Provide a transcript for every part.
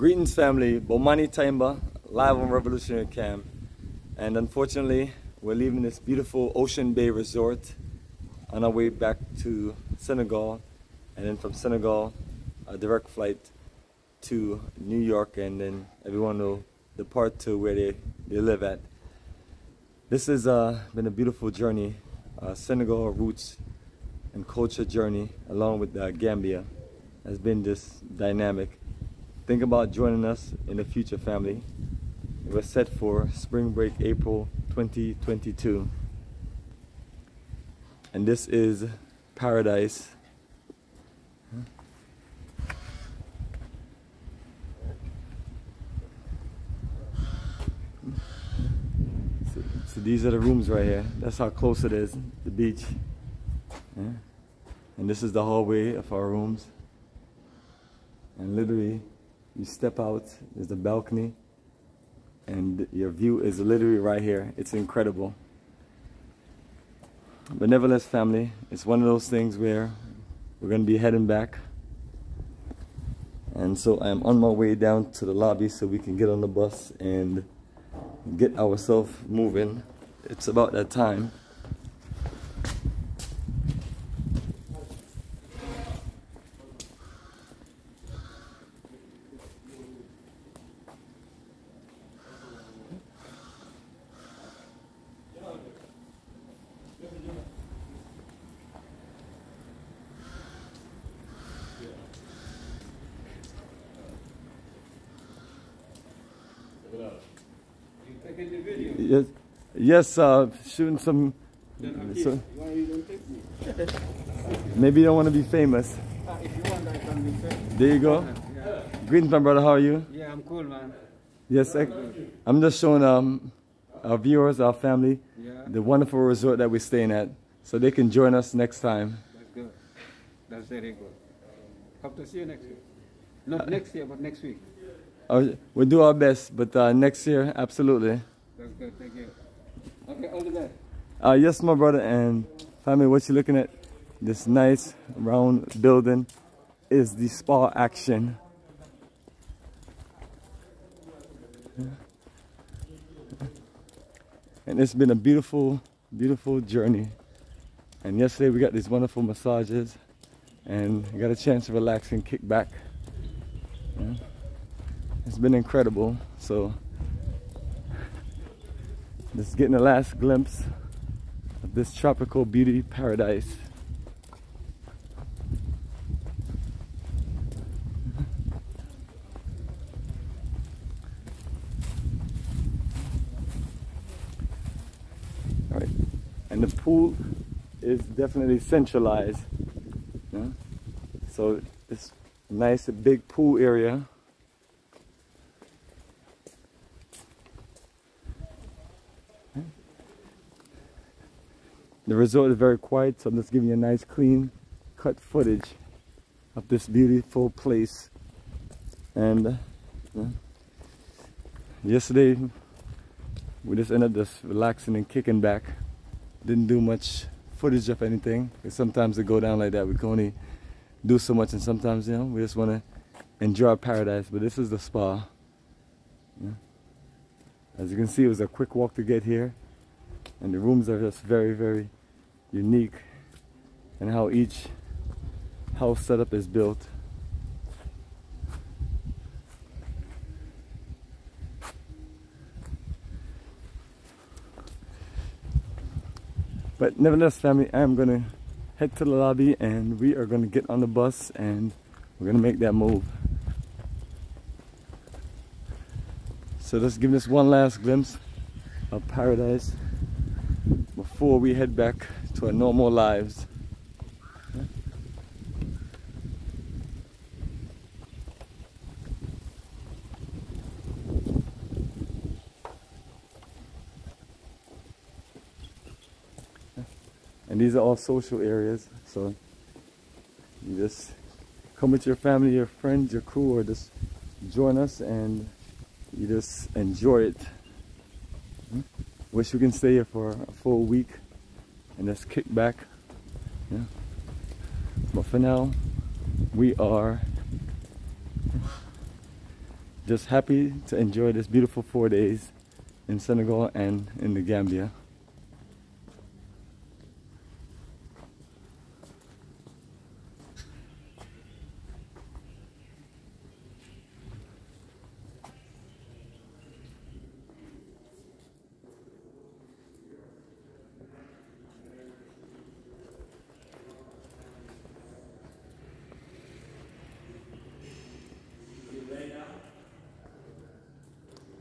Greetings family, Bomani Tyehimba, live on Revolutionary Camp. And unfortunately, we're leaving this beautiful Ocean Bay Resort on our way back to Senegal. And then from Senegal, a direct flight to New York and then everyone will depart to where they, they live at. This has uh, been a beautiful journey, uh, Senegal roots and culture journey along with uh, Gambia has been this dynamic. Think about joining us in the future, family. We're set for spring break April 2022. And this is paradise. So, so these are the rooms right here. That's how close it is, the beach. Yeah. And this is the hallway of our rooms. And literally, you step out, there's a balcony, and your view is literally right here. It's incredible. But nevertheless, family, it's one of those things where we're going to be heading back. And so I'm on my way down to the lobby so we can get on the bus and get ourselves moving. It's about that time. Yes, yes, uh, shooting some. So, maybe you don't want to be famous. If you want, be fair. There you go. Yeah. Greetings, my brother. How are you? yeah, I'm cool, man. Yes, I, I'm just showing um, our viewers, our family, Yeah, the wonderful resort that we're staying at, so they can join us next time. that's good. That's very good. Hope to see you next week. Not next year, but next week. Uh, we'll do our best, but uh, next year, absolutely. That's good. Thank you. Okay, all the best. Uh, yes, my brother and family, what you're looking at, this nice round building is the spa action. And it's been a beautiful, beautiful journey. And yesterday we got these wonderful massages and got a chance to relax and kick back. It's been incredible. So just getting the last glimpse of this tropical beauty paradise. All right, and the pool is definitely centralized. yeah? So it's a nice big pool area. The resort is very quiet, so I'm just giving you a nice clean cut footage of this beautiful place. And uh, yesterday we just ended up just relaxing and kicking back. Didn't do much footage of anything. Sometimes it go down like that. We can only do so much and sometimes you know we just want to enjoy our paradise. But this is the spa. Yeah. As you can see it was a quick walk to get here and the rooms are just very very unique and how each house setup is built. But nevertheless family I am gonna head to the lobby and we are gonna get on the bus and we're gonna make that move. So let's give this one last glimpse of paradise before we head back to our normal lives. And these are all social areas, so you just come with your family, your friends, your crew, or just join us and you just enjoy it. Hmm? Wish we can stay here for a full week and just kick back. Yeah. But for now, we are just happy to enjoy this beautiful four days in Senegal and in the Gambia.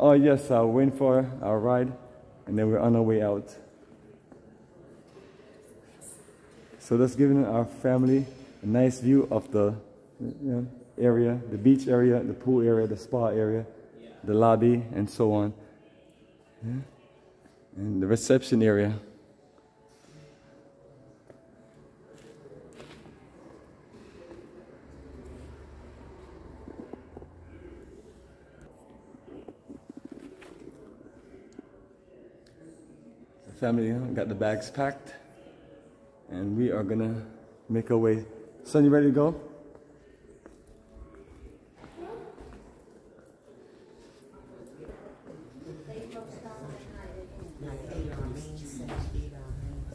Oh yes, uh, waiting for our ride and then we're on our way out. So that's giving our family a nice view of the you know, area, the beach area, the pool area, the spa area, the lobby, and so on. Yeah. And the reception area. Family got the bags packed and we are gonna make our way. Son, you ready to go?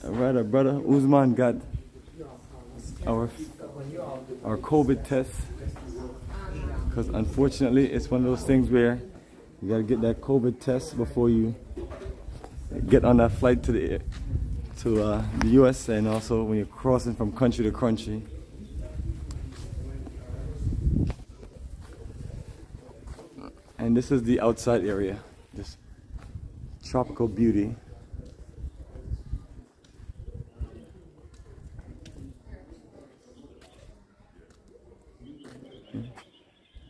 All right, our brother Usman got our our COVID test because unfortunately it's one of those things where you gotta get that COVID test before you get on that flight to the to uh, the U.S. and also when you're crossing from country to country. And this is the outside area, this tropical beauty.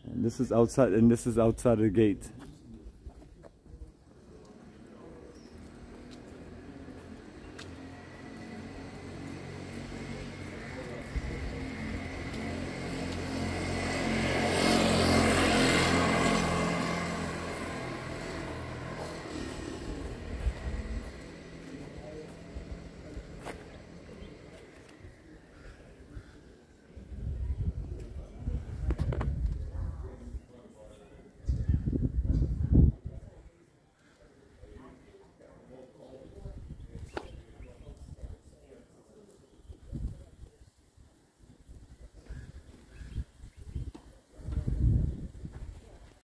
And this is outside, and this is outside the gate.